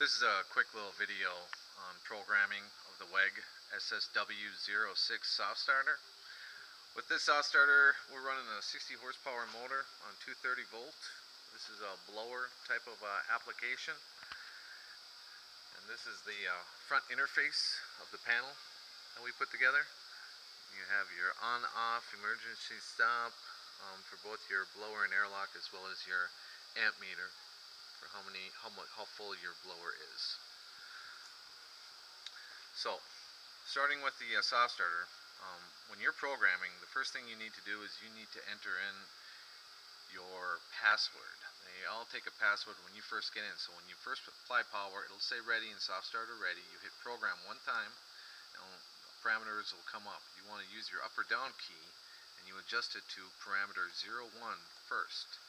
This is a quick little video on programming of the WEG SSW06 soft starter. With this soft starter, we're running a 60 horsepower motor on 230 volt. This is a blower type of uh, application. And this is the uh, front interface of the panel that we put together. You have your on-off emergency stop um, for both your blower and airlock as well as your amp meter for how many how much how full your blower is. So, starting with the uh, soft starter, um, when you're programming, the first thing you need to do is you need to enter in your password. They all take a password when you first get in. So when you first apply power, it'll say ready and soft starter ready. You hit program one time, and parameters will come up. You want to use your up or down key, and you adjust it to parameter 01 first.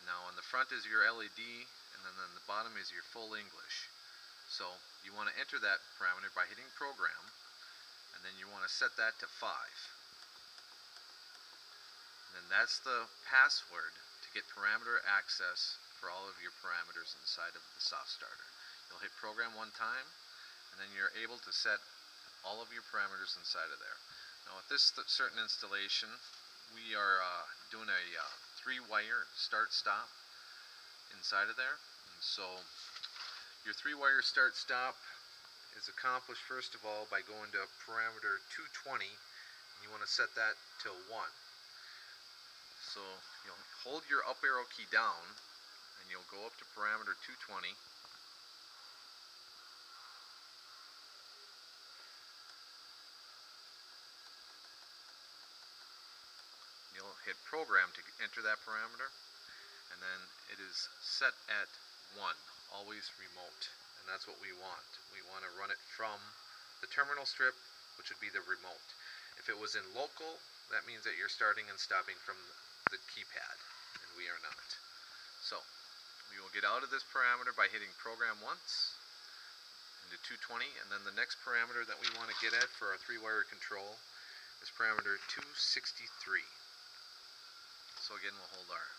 And now on the front is your LED, and then on the bottom is your full English. So you want to enter that parameter by hitting program, and then you want to set that to 5. And then that's the password to get parameter access for all of your parameters inside of the soft starter. You'll hit program one time, and then you're able to set all of your parameters inside of there. Now with this certain installation, we are uh, doing a uh, three wire start stop inside of there. And so your three wire start stop is accomplished first of all by going to parameter 220 and you want to set that to 1. So you'll hold your up arrow key down and you'll go up to parameter 220 you'll hit program to enter that parameter and then it is set at 1 always remote and that's what we want. We want to run it from the terminal strip which would be the remote. If it was in local that means that you're starting and stopping from the keypad and we are not. So we will get out of this parameter by hitting program once into 220 and then the next parameter that we want to get at for our three wire control is parameter 263 so again, we'll hold our,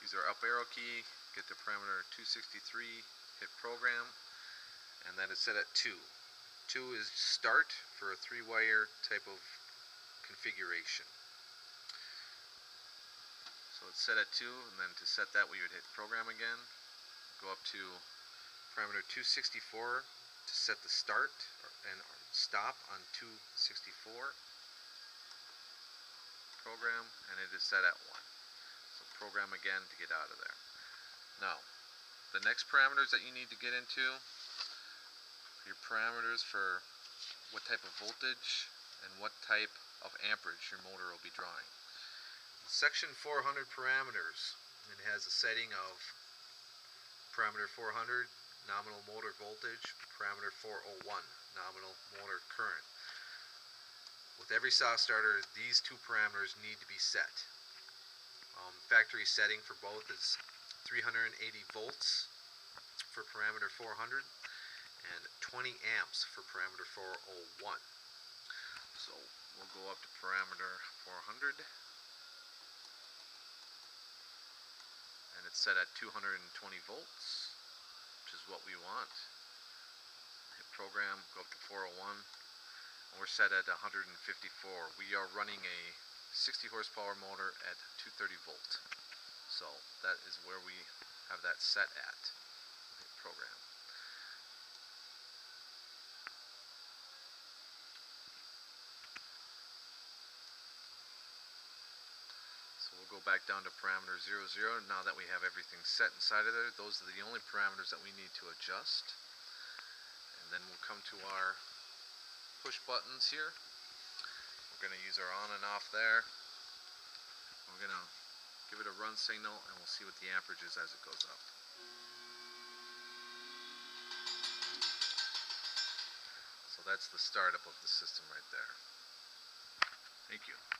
use our up arrow key, get the parameter 263, hit program, and that is set at 2. 2 is start for a three wire type of configuration. So it's set at 2, and then to set that we would hit program again, go up to parameter 264 to set the start and stop on 264 program, and it is set at 1 program again to get out of there. Now, the next parameters that you need to get into, your parameters for what type of voltage and what type of amperage your motor will be drawing. Section 400 parameters, it has a setting of parameter 400, nominal motor voltage, parameter 401, nominal motor current. With every soft starter, these two parameters need to be set. Um, factory setting for both is 380 volts for parameter 400 and 20 amps for parameter 401. So we'll go up to parameter 400 and it's set at 220 volts which is what we want. Hit program, go up to 401 and we're set at 154. We are running a 60 horsepower motor at 230 volt. So that is where we have that set at program. So we'll go back down to parameter 00 now that we have everything set inside of there. Those are the only parameters that we need to adjust. And then we'll come to our push buttons here. We're going to use our on and off there. We're going to give it a run signal and we'll see what the amperage is as it goes up. So that's the startup of the system right there. Thank you.